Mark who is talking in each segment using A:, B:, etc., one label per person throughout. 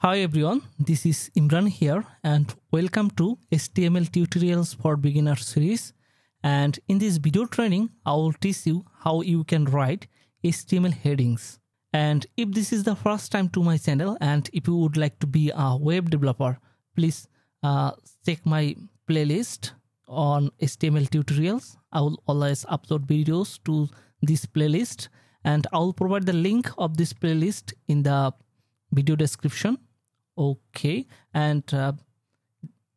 A: Hi everyone, this is Imran here and welcome to HTML tutorials for beginner series. And in this video training I will teach you how you can write HTML headings. And if this is the first time to my channel and if you would like to be a web developer please uh, check my playlist on HTML tutorials. I will always upload videos to this playlist and I will provide the link of this playlist in the video description okay. And uh,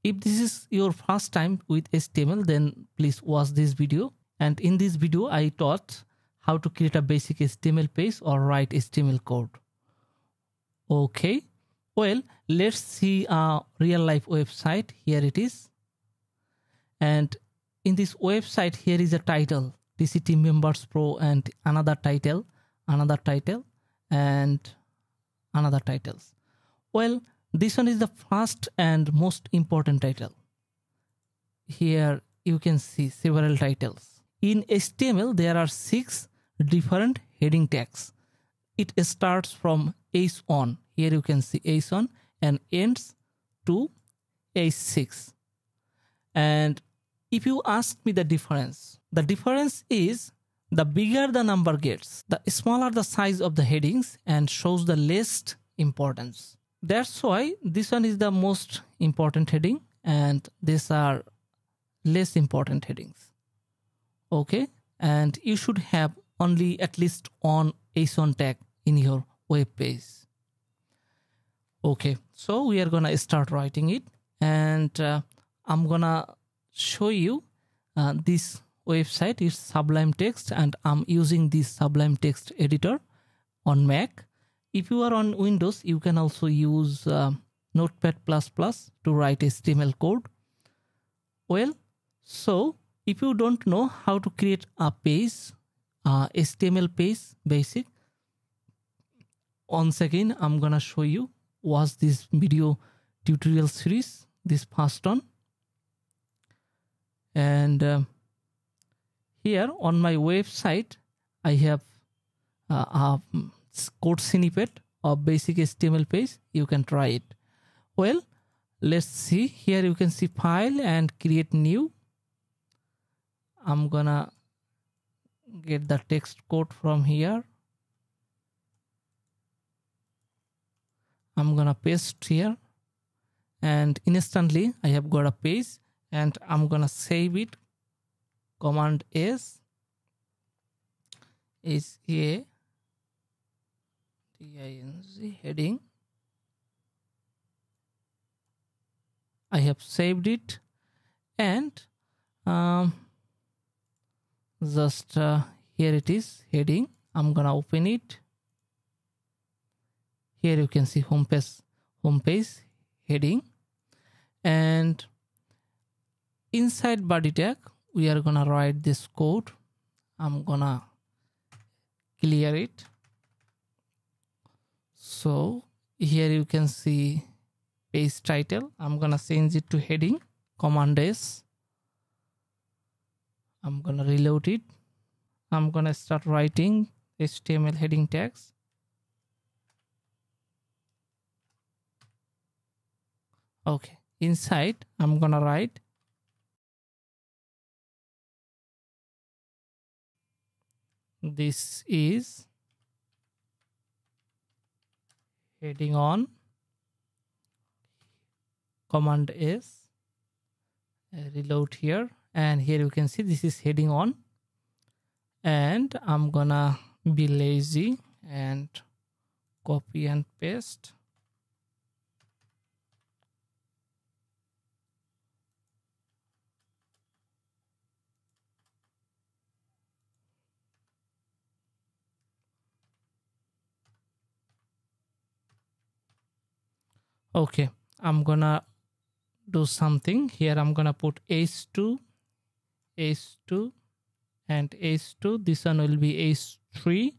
A: if this is your first time with html then please watch this video. And in this video i taught how to create a basic html page or write html code. Okay. Well let's see a real life website. Here it is. And in this website here is a title. Tct members pro and another title another title and another titles well, this one is the first and most important title. Here you can see several titles. In HTML, there are six different heading tags. It starts from H1. Here you can see H1 and ends to H6. And if you ask me the difference, the difference is the bigger the number gets, the smaller the size of the headings and shows the least importance that's why this one is the most important heading and these are less important headings. Okay? And you should have only at least one h1 tag in your web page. Okay? So we are gonna start writing it and uh, i'm gonna show you uh, this website. Is sublime text and i'm using this sublime text editor on mac if you are on Windows, you can also use uh, Notepad++ plus plus to write HTML code. Well, so if you don't know how to create a page, uh, HTML page basic, once again, I'm gonna show you was this video tutorial series, this first one. And uh, here on my website, I have uh, a code snippet of basic HTML page, you can try it. Well, let's see. Here you can see file and create new. I'm gonna get the text code from here. I'm gonna paste here and instantly I have got a page and I'm gonna save it. Command S is a TINC heading. I have saved it and um, just uh, here it is heading. I'm gonna open it. Here you can see home page, home page heading and inside body tag we are gonna write this code. I'm gonna clear it so here you can see page title. I'm gonna change it to heading command s. I'm gonna reload it. I'm gonna start writing html heading tags. Okay inside i'm gonna write this is heading on. Command s uh, reload here. And here you can see this is heading on. And i'm gonna be lazy and copy and paste okay i'm gonna do something here i'm gonna put h2 h2 and h2 this one will be h3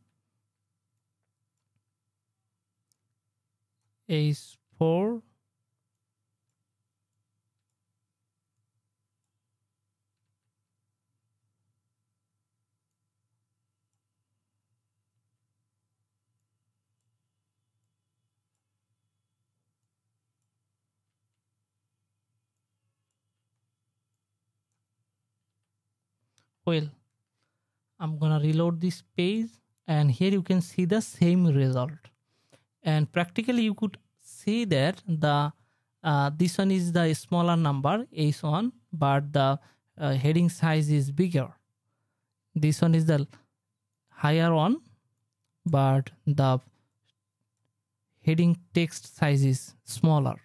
A: h4 well i'm gonna reload this page and here you can see the same result. And practically you could see that the uh, this one is the smaller number h1 but the uh, heading size is bigger. This one is the higher one but the heading text size is smaller.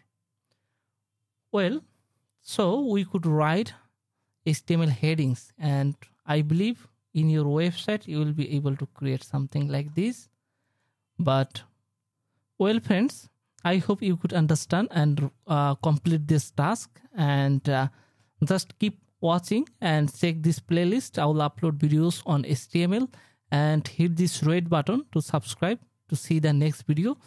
A: Well so we could write html headings. And i believe in your website you will be able to create something like this. But well friends i hope you could understand and uh, complete this task. And uh, just keep watching and check this playlist. I will upload videos on html and hit this red button to subscribe to see the next video.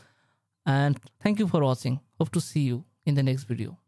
A: And thank you for watching. Hope to see you in the next video